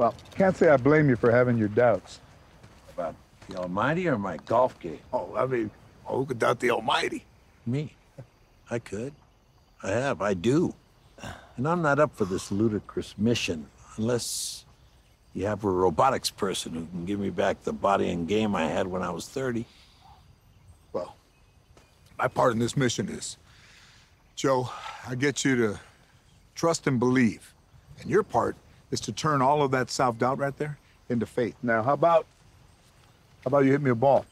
Well, can't say I blame you for having your doubts. About the Almighty or my golf game? Oh, I mean, oh, who could doubt the Almighty? Me. I could. I have. I do. And I'm not up for this ludicrous mission unless you have a robotics person who can give me back the body and game I had when I was 30. Well, my part in this mission is, Joe, I get you to trust and believe. And your part is to turn all of that self-doubt right there into faith. Now, how about, how about you hit me a ball?